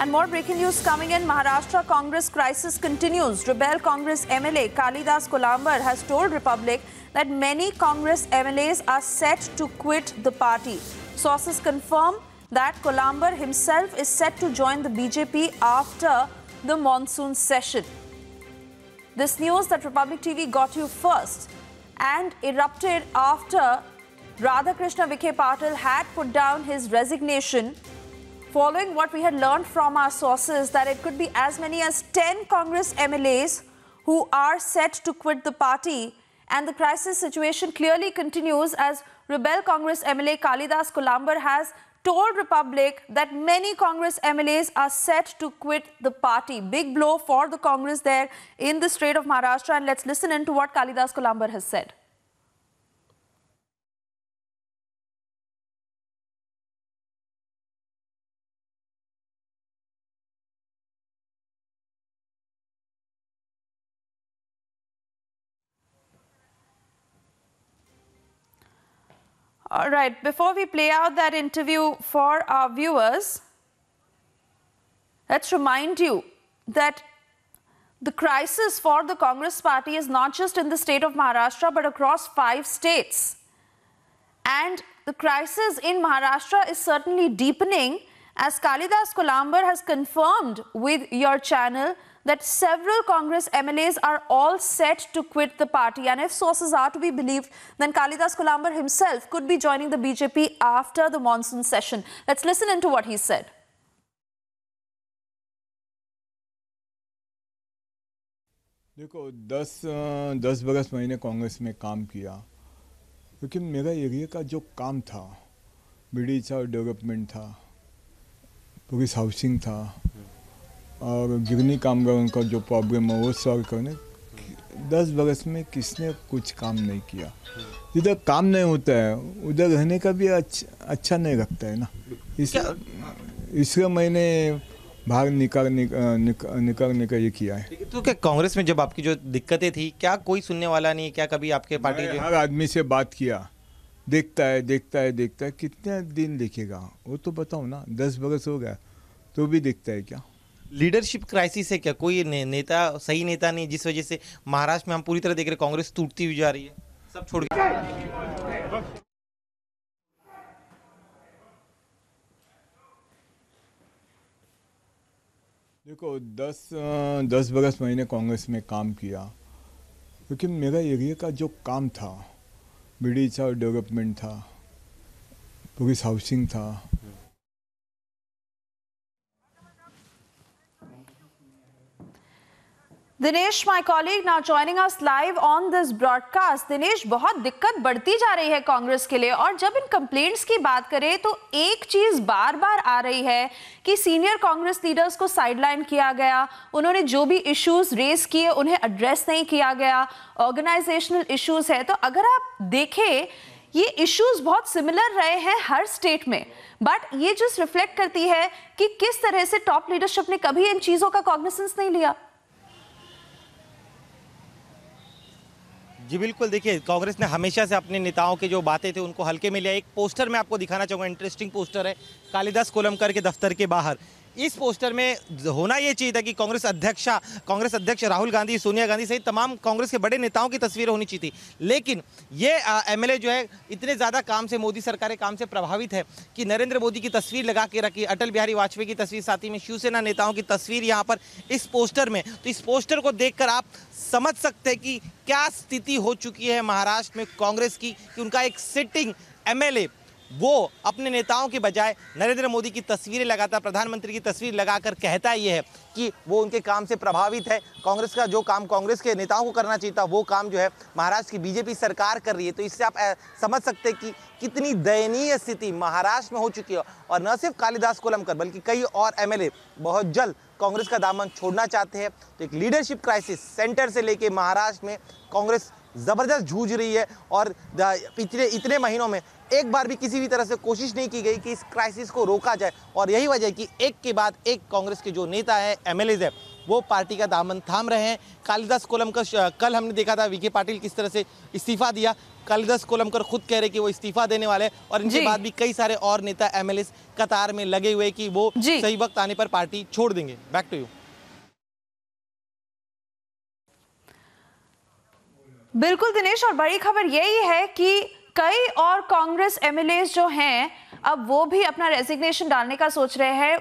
And more breaking news coming in. Maharashtra Congress crisis continues. Rebel Congress MLA Kalidas Kolambar has told Republic that many Congress MLAs are set to quit the party. Sources confirm that Kolambar himself is set to join the BJP after the monsoon session. This news that Republic TV got you first and erupted after Radhakrishna Vikhe Patil had put down his resignation following what we had learned from our sources that it could be as many as 10 Congress MLAs who are set to quit the party and the crisis situation clearly continues as Rebel Congress MLA Kalidas Kolambar has told Republic that many Congress MLAs are set to quit the party. Big blow for the Congress there in the state of Maharashtra and let's listen in to what Kalidas Kolambar has said. All right, before we play out that interview for our viewers, let's remind you that the crisis for the Congress party is not just in the state of Maharashtra but across five states. And the crisis in Maharashtra is certainly deepening as Kalidas Kolambar has confirmed with your channel that several Congress MLAs are all set to quit the party. And if sources are to be believed, then Kalidas Kolambar himself could be joining the BJP after the monsoon session. Let's listen into what he said. देखो दस दस बरस मैंने कांग्रेस में काम किया क्योंकि मेरा एरिया का जो काम था ब्रिडिज डेवलपमेंट था पुलिस हाउसिंग था और गिरनी कामगारों का जो प्रॉब्लम है वो सॉल्व करने दस बरस में किसने कुछ काम नहीं किया। जिधर काम नहीं होता है उधर रहने का भी अच्छा अच्छा नहीं लगता है ना। इस इसलिए मैंने बाहर निकालने निक, निकालने का ये किया है। तो क्या कांग्रेस में जब आपकी जो दिक्कतें थी क्या कोई सुनने वाला नहीं क्या कभी आपके पार्टी जो हर आदमी से बात किया। देखता है देखता है देखता है कितने दिन देखेगा? वो तो बताओ ना दस बरस हो गया तो भी देखता है क्या? लीडरशिप क्राइसिस है क्या? कोई ने, नेता सही नेता नहीं जिस वजह से महाराष्ट्र में हम पूरी तरह देख रहे कांग्रेस टूटती हुई जा रही है। सब छोड़ के। देखो दस दस बरस मैंने कांग्रेस में काम किया क्योंकि मेरा एरिया का जो काम था ब्रिडिज डेवलपमेंट था पुलिस हाउसिंग था Dinesh my colleague now joining us live on this broadcast Dinesh, बहुत दिक्कत बढ़ती जा रही है कांग्रेस के लिए और जब इन कंप्लेंट्स की बात करें तो एक चीज़ बार बार आ रही है कि सीनियर कांग्रेस लीडर्स को साइडलाइन किया गया। उन्होंने जो भी इश्यूज़ रेस किए, उन्हें एड्रेस नहीं किया गया। ऑर्गेनाइजेशनल इश्यूज़ है। तो अगर आप देखें, ये इश्यूज़ बहुत सिमिलर रहे हैं हर स्टेट में। बट ये जस्ट रिफ्लेक्ट करती है कि किस तरह से टॉप लीडरशिप ने कभी इन चीज़ों का कॉग्निसेंस नहीं लिया। जी बिल्कुल, देखिए, कांग्रेस ने हमेशा से अपने नेताओं के जो बातें थे उनको हल्के में लिया। एक पोस्टर मैं आपको दिखाना चाहूँगा, इंटरेस्टिंग पोस्टर है, कालिदास कोलमकर के दफ्तर के बाहर। इस पोस्टर में होना ये चाहिए था कि कांग्रेस अध्यक्षा, कांग्रेस अध्यक्ष राहुल गांधी, सोनिया गांधी सहित तमाम कांग्रेस के बड़े नेताओं की तस्वीरें होनी चाहिए थी। लेकिन ये एमएलए जो है, इतने ज़्यादा काम से, मोदी सरकार के काम से प्रभावित है कि नरेंद्र मोदी की तस्वीर लगा के रखी, अटल बिहारी वाजपेयी की तस्वीर, साथ ही में शिवसेना नेताओं की तस्वीर यहाँ पर इस पोस्टर में। तो इस पोस्टर को देख आप समझ सकते हैं कि क्या स्थिति हो चुकी है महाराष्ट्र में कांग्रेस की, कि उनका एक सिटिंग एमएलए वो अपने नेताओं के बजाय नरेंद्र मोदी की तस्वीरें लगाता प्रधानमंत्री की तस्वीर लगाकर कहता ये है कि वो उनके काम से प्रभावित है। कांग्रेस का जो काम कांग्रेस के नेताओं को करना चाहिए था, वो काम जो है महाराष्ट्र की बीजेपी सरकार कर रही है। तो इससे आप समझ सकते हैं कि कितनी दयनीय स्थिति महाराष्ट्र में हो चुकी है। और न सिर्फ़ कालिदास कोलमकर, बल्कि कई और एमएलए बहुत जल्द कांग्रेस का दामन छोड़ना चाहते हैं। तो एक लीडरशिप क्राइसिस सेंटर से लेके महाराष्ट्र में कांग्रेस ज़बरदस्त जूझ रही है और पिछले इतने महीनों में एक बार भी किसी भी तरह से कोशिश नहीं की गई कि इस क्राइसिस को रोका जाए। और यही वजह है कि एक के बाद एक कांग्रेस के जो नेता हैं एम है वो पार्टी का दामन थाम रहे हैं। कालिदास कोलमकर कल हमने देखा था विखे पाटिल किस तरह से इस्तीफा दिया। कालिदास कोलमकर खुद कह रहे कि वो इस्तीफा देने वाले हैं और इनके बाद भी कई सारे और नेता एमएलए कतार में लगे हुए कि वो सही वक्त आने पर पार्टी छोड़ देंगे। बैक टू यू बिल्कुल दिनेश, और बड़ी खबर यही है कि कई और कांग्रेस एमएलए जो हैं, अब वो भी अपना रेजिग्नेशन डालने का सोच रहे हैं।